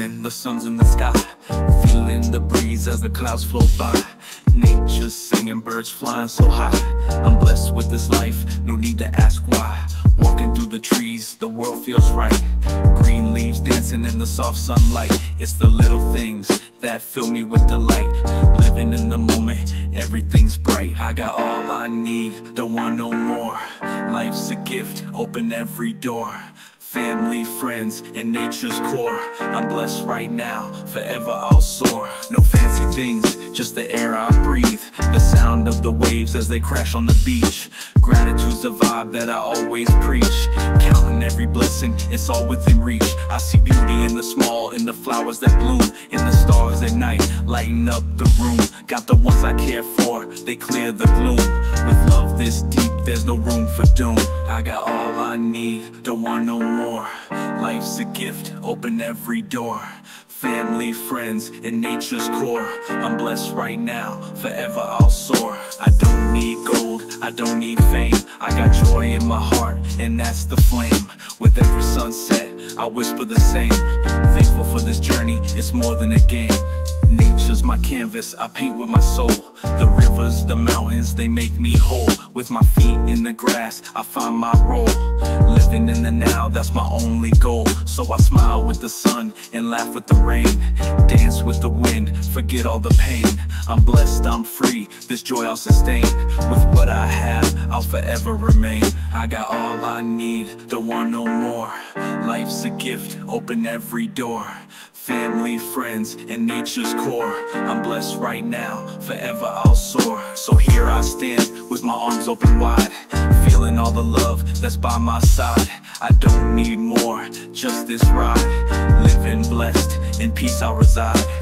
morning, the sun's in the sky. Feeling the breeze as the clouds float by. Nature's singing, birds flying so high. I'm blessed with this life, no need to ask why. Walking through the trees, the world feels right. Green leaves dancing in the soft sunlight. It's the little things that fill me with delight. Living in the moment, everything's bright. I got all I need, don't want no more. Life's a gift, open every door Family, friends, and nature's core. I'm blessed right now, forever I'll soar. No fancy things, just the air I breathe. The sound of the waves as they crash on the beach. Gratitude's the vibe that I always preach. Counting every blessing, it's all within reach. I see beauty in the small, in the flowers that bloom In the stars at night, lighting up the room Got the ones I care for, they clear the gloom. With love this deep, there's no room for doom. I got all I need, don't want no more. Life's a gift, open every door. Family, friends, and nature's core. I'm blessed right now, forever I'll soar. I don't need gold, I don't need fame. I got joy in my heart, and that's the flame. With every sunset, I whisper the same. Thankful for this journey, it's more than a game my canvas, I paint with my soul. The rivers, the mountains, they make me whole. With my feet in the grass, I find my role. Living in the now, that's my only goal. So I smile with the sun and laugh with the rain. Dance with the wind, forget all the pain. I'm blessed, I'm free, this joy I'll sustain. With what I have, I'll forever remain. I got all I need, don't want no more Life's a gift, open every door. Family, friends, and nature's core. I'm blessed right now, forever I'll soar. So here I stand, with my arms open wide. Feeling all the love that's by my side. I don't need more, just this ride. Living blessed, in peace I'll reside